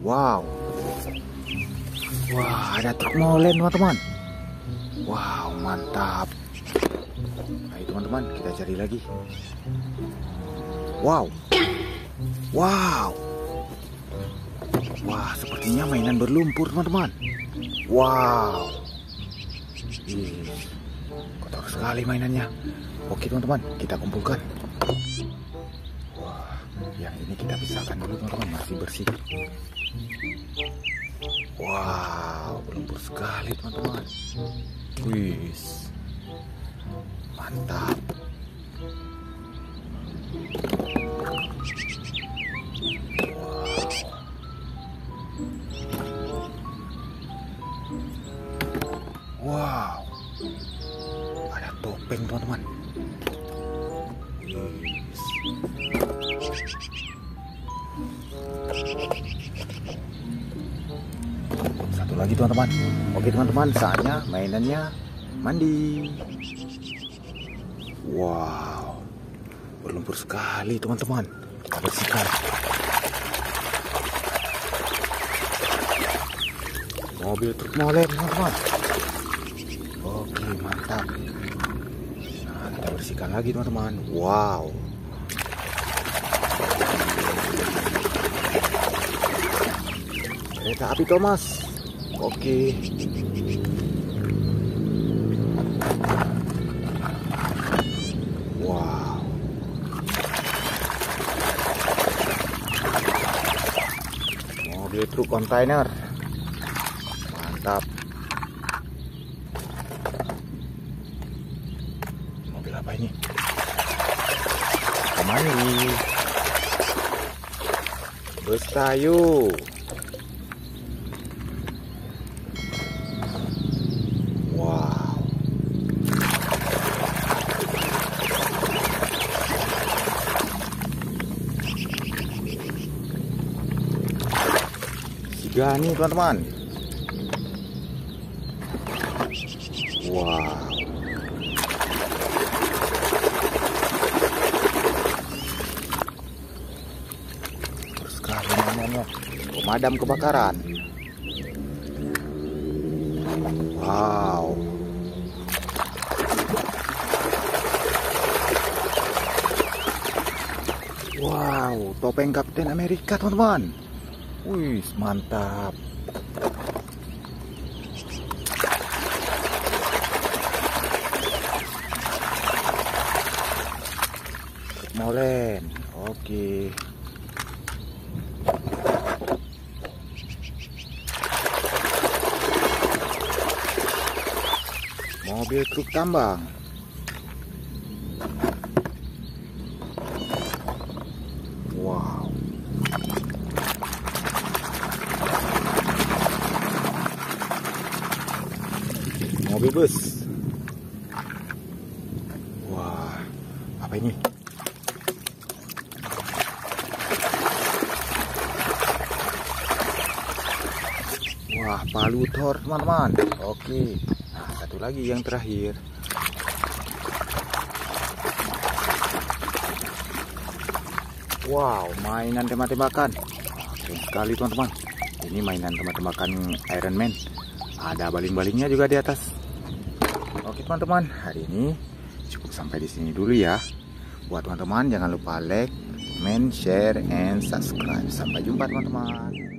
Wow. Wah, ada truk molen teman-teman. Wow, mantap. Ayo teman-teman, kita cari lagi. Wow. Wow. Wah, sepertinya mainan berlumpur teman-teman. Wow. Ih, kotor sekali mainannya. Oke teman-teman, kita kumpulkan. Wah, yang ini kita pisahkan dulu teman-teman, masih bersih. Wow, berlumpur sekali teman-teman. Wis, mantap. Wow, ada topeng teman-teman. Wis. Satu lagi teman-teman. Oke teman-teman, saatnya mainannya mandi. Wow, berlumpur sekali teman-teman. Kita bersihkan. Mobil truk molen teman-teman. Oke mantap. Nah kita bersihkan lagi teman-teman. Wow. Kereta api Thomas. Oke. Wow. Mobil truk kontainer. Mantap. Mobil apa ini? Ke mana? Bus kayu. Tiga nih teman-teman. Wow. Terus sekali namanya pemadam kebakaran. Wow. Wow, topeng Kapten Amerika, teman-teman. Wih, mantap. Molen. Oke. Mobil truk tambang. Wow. Mobil. Wah, apa ini? Wah, palu Thor, teman-teman. Oke. Nah, satu lagi yang terakhir. Wow, mainan tembak-tembakan. Keren sekali, teman-teman. Ini mainan tembak-tembakan Iron Man. Ada baling-balingnya juga di atas. Oke, teman-teman. Hari ini cukup sampai di sini dulu ya. Buat teman-teman jangan lupa like, comment, share, and subscribe. Sampai jumpa, teman-teman.